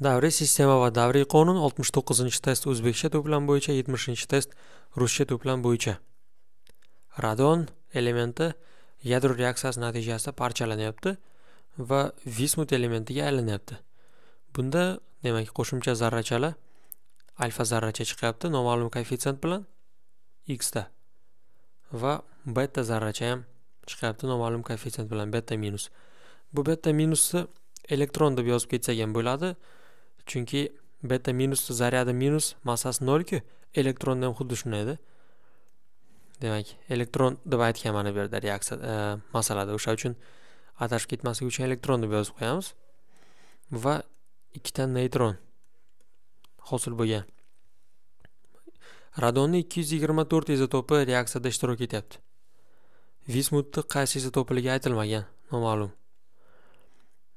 davriy sistema va davriy qonun oltmish to'qqizinchi test o'zbekcha to'plam bo'yicha yetmishinchi test ruscha to'plam bo'yicha. Radon elementi yadro reaksiyasi natijasida parchalanyapti va vismut elementiga aylanyapti bunda demak qo'shimcha zarrachalar alfa zarracha chiqyapti noma'lum koeffitsient bilan x da va beta zarracha ham chiqyapti noma'lum koeffitsient bilan beta minus. Bu beta minusni elektron deb yozib ketsak ham bo'ladi. Chunki beta minus zaryadi minus massasi nolku elektronda ham xuddi shundayda demak elektron deb aytgan mana bu yerda reaksiya e, masalada o'sha uchun adashib ketmaslik uchun elektron deb yozib qo'yamiz. Va ikkita neytron hosil bo'lgan. Radonni ikki yuz yigirma to'rt izotopi reaksiyada ishtirok etyapti. Vismutni qaysi izotopiligi aytilmagan noma'lum.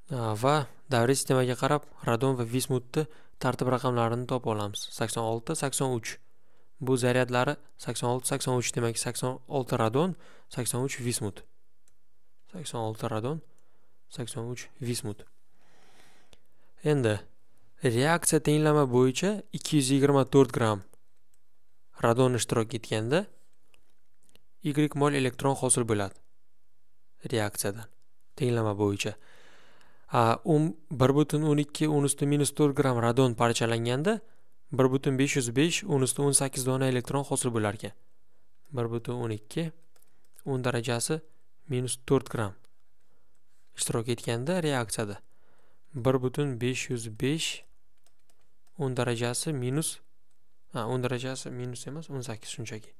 Э, va davriy sistemaga qarab radon va vismutni tartib raqamlarini topa olamiz. 86 83 bu zaryadlari 86 83 demak 86 radon 83 vismut 86 radon 83 vismut endi reaksiya tenglama bo'yicha 224 gramm radon ishtirok etganda y mol elektron hosil bo'ladi reaksiyadan tenglama bo'yicha. Bir butun o'n ikki o'n usti minus to'rt gramm radon parchalanganda bir butun besh yuz besh o'n usti o'n sakkiz dona elektron hosil bo'lar ekan bir butun o'n ikki o'n darajasi minus to'rt gramm ishtirok etganda reaksiyada. Bir butun besh yuz besh o'n darajasi minus ha o'n darajasi minus emas o'n sakkiz shunchaki.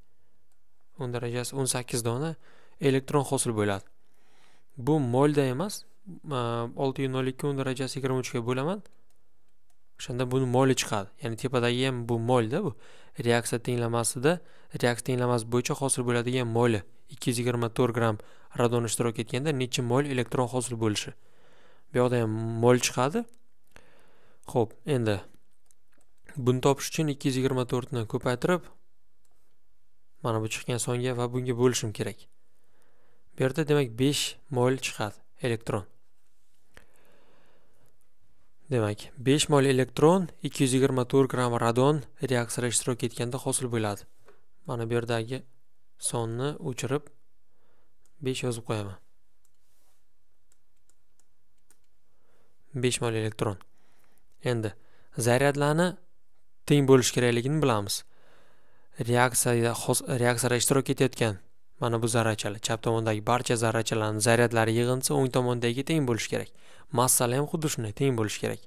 O'n darajasi o'n sakkiz dona elektron hosil bo'ladi. Bu molda emas olti yuz nol ikki o'n darajasi yigirma uchga bo'laman. O'shanda buni moli chiqadi. Ya'ni tepadagi ham bu molda bu. Reaksiya tenglamasida reaksiya tenglamasi bo'yicha hosil bo'ladigan moli ikki yuz yigirma to'rt gramm radon ishtirok etganda necha mol elektron hosil bo'lishi. Bu yoqda ham mol chiqadi. Ho'p endi buni topish uchun ikki yuz yigirma to'rtni ko'paytirib mana bu chiqqan songa va bunga bo'lishim kerak. Bu yerda demak besh mol chiqadi elektron. Demak besh mol elektron ikki yuz yigirma to'rt gramm radon reaksiyada ishtirok etganda hosil bo'ladi. Mana bu yerdagi sonni o'chirib besh yozib qo'yaman. Besh mol elektron. Endi zaryadlarni teng bo'lishi kerakligini bilamiz. Reaksiyada reaksiyada ishtirok etayotgan mana bu zarrachalar chap tomondagi barcha zarrachalarni zaryadlari yig'indisi o'ng tomondagi teng bo'lishi kerak. Massalar ham xuddi shunday teng bo'lishi kerak.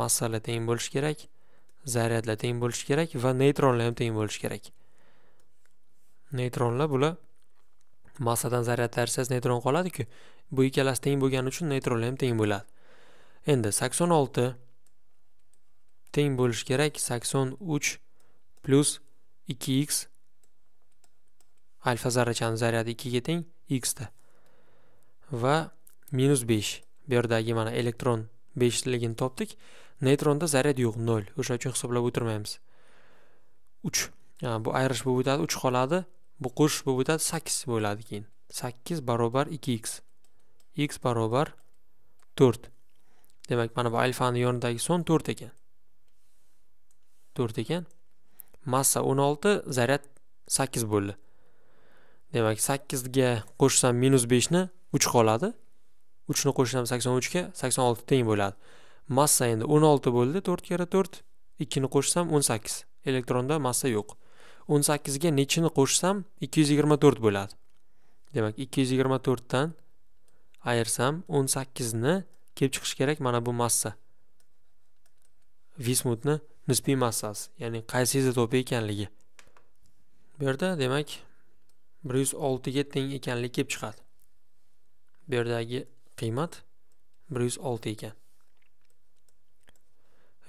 Massalar teng bo'lishi kerak zaryadlar teng bo'lishi kerak va neytronlar ham teng bo'lishi kerak. Neytronlar bular massadan zaryad ayirsangiz neytron qoladiku. Bu ikkalasi teng bo'lgani uchun neytronlar ham teng bo'ladi. Endi sakson olti teng bo'lishi kerak sakson uch plyus ikki x alfa zarrachani zaryadi ikkiga teng x da va minus besh. Bu yerdagi mana elektron beshligini topdik. Neytronda zaryad yo'q nol. O'sha uchun hisoblab o'tirmaymiz. Uch. Bu ayrish bo'lib o'tadi uch qoladi. Bu qo'shish bo'lib o'tadi sakkiz bo'ladi keyin. Sakkiz barobar ikki x. X barobar to'rt. Demak mana bu alfani yonidagi son to'rt ekan. To'rt ekan. Massa o'n olti zaryad sakkiz bo'ldi. Demak sakkizga qo'shsam minus beshni uch qoladi. Uchni qo'shsam sakson uchga sakson olti teng bo'ladi. Massa endi o'n olti bo'ldi to'rt karra to'rt ikkini qo'shsam o'n sakkiz. Elektronda massa yo'q. o'n sakkizga nechini qo'shsam ikki yuz yigirma to'rt bo'ladi. Demak ikki yuz yigirma to'rtdan ayirsam o'n sakkizni kelib chiqishi kerak mana bu massa. Vismutni nisbiy massasi ya'ni qaysi izotopi ekanligi. Bu yerda demak bir yuz oltiga teng ekanligi kelib chiqadi. Bu yerdagi qiymat bir yuz olti ekan.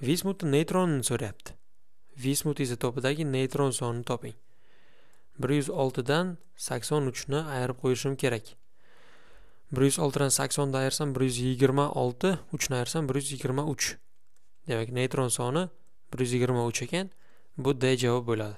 Vismut neytronni so'rayapti. Vismut izotopidagi neytron sonini toping. bir yuz oltidan sakson uchni ayirib qo'yishim kerak. bir yuz oltidan saksonni ayirsam bir yuz yigirma olti uchni ayirsam bir yuz yigirma uch. Demak neytron soni bir yuz yigirma uch ekan. Bu d javob bo'ladi.